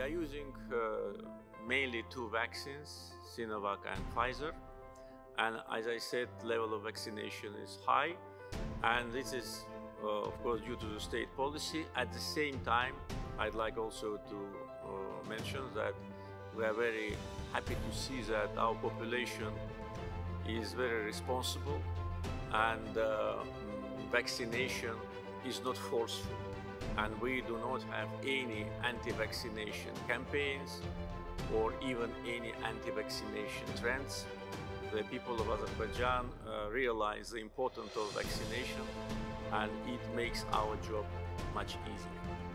are using uh, mainly two vaccines, Sinovac and Pfizer. And as I said, level of vaccination is high. And this is, uh, of course, due to the state policy. At the same time, I'd like also to uh, mention that we are very happy to see that our population is very responsible and uh, vaccination is not forceful and we do not have any anti-vaccination campaigns or even any anti-vaccination trends. The people of Azerbaijan uh, realize the importance of vaccination and it makes our job much easier.